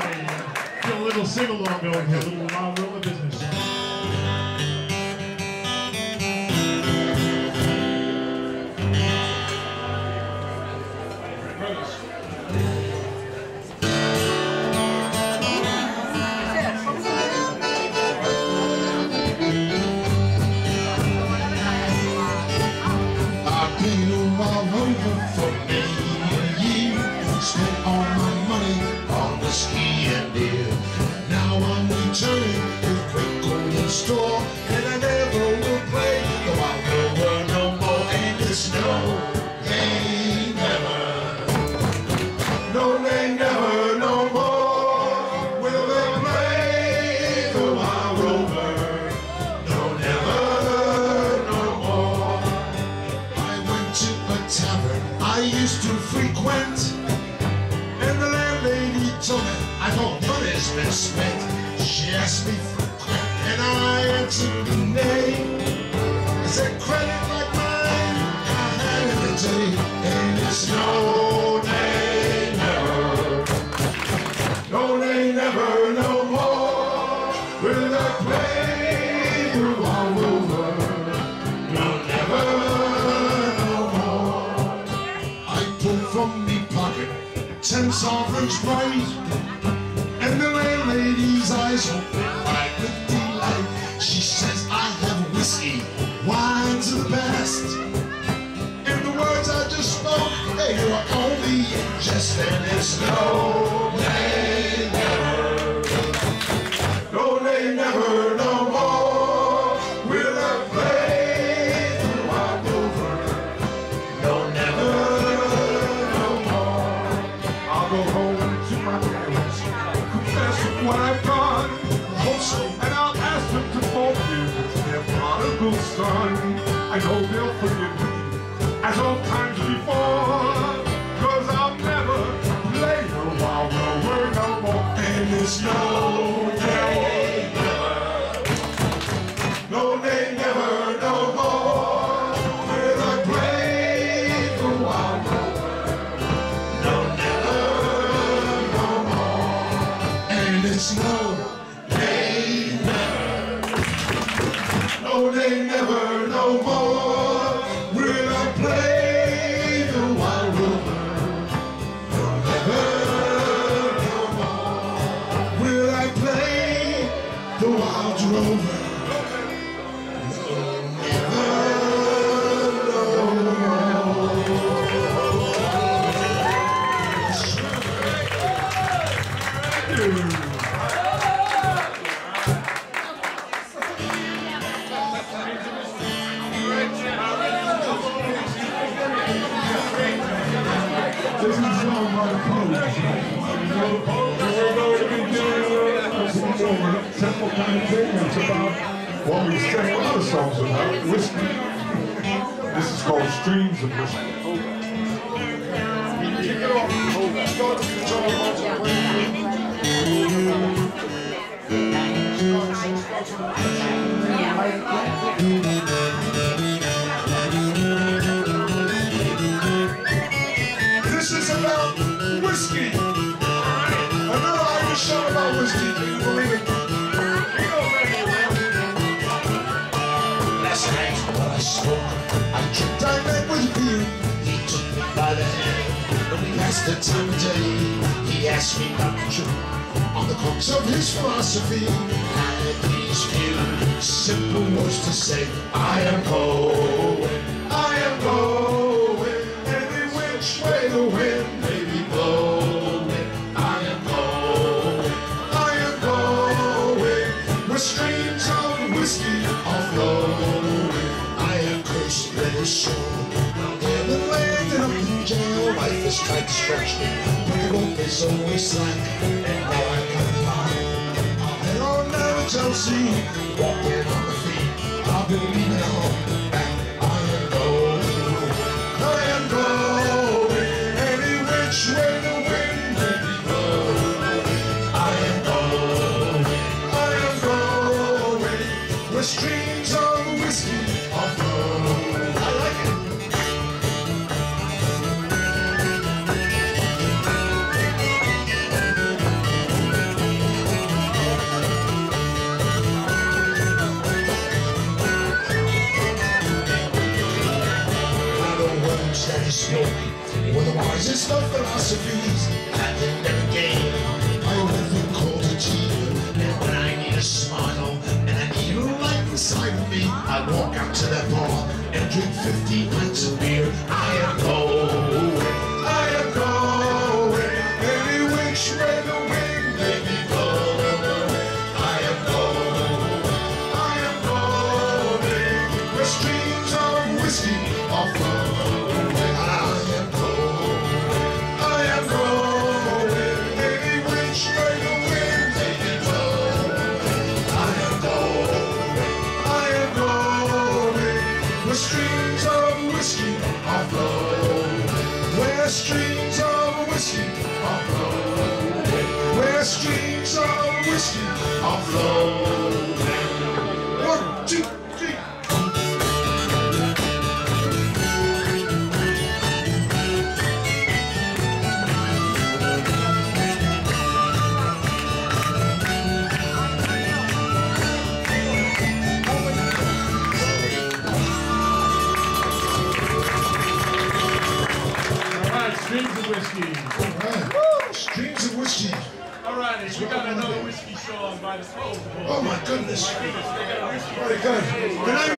Friday. Get a little sing-along going here, a little wild roll of business. Brothers. I used to frequent And the landlady told me I thought money's been spent She asked me for credit and I answered nay I said credit like mine. I had in a day And it's no, nay, never. No, nay, never, no more. Will I play ten sovereigns bright, and the landlady's eyes opened wide with delight. She says, I have whiskey, wines of the best. And the words I just spoke, they were only in jest, and it's no, son. I know they'll forgive me, as old times before. Cause I'll never play the wild rover no more. And it's no, They never, no more. Simple kind of thing. It's about what we sang a lot of songs about, whiskey. This is called Streams of Whiskey. This is about whiskey. Another Irish song about whiskey. Do you believe it? I tripped I met with beer. He took me by the hand, and we asked the time of day. He asked me not to trip on the crux of his philosophy. And few simple words to say, I am going, I am going, any which way the wind Now there the land and I'm in jail. Life is tight to stretch me, but the rope is always slack. And now I got a pot. I'll head on down to Chelsea, walking on the feet. I've been leaving home, Sciences, no philosophies, I did the game. I wasn't called a cheater, and when I need a smile, and I need a light inside of me, I walk out to that bar and drink 15 pints of beer. I Where streams of whiskey are flowing. Where streams of whiskey are flowing. Whiskey. Alright. Streams of whiskey. All right, we got another whiskey song by the. Oh my goodness. My goodness, they got whiskey. Very good. Good night.